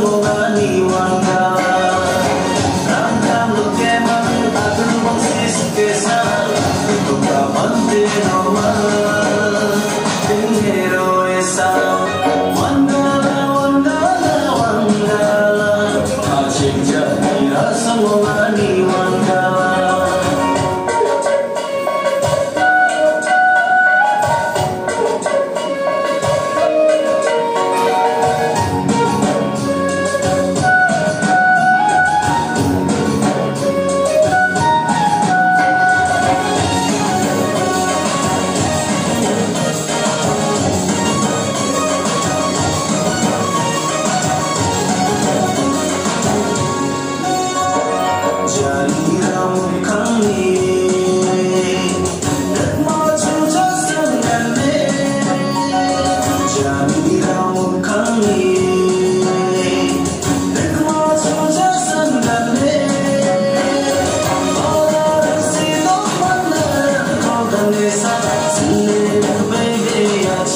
성공한 이왕가. 남남 높게 만든 아들 봉세 속에서 누가 만들어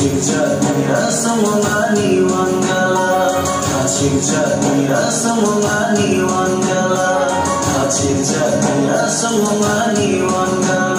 Cinta punya semua mani wanggala Hatincaknya semua mani wanggala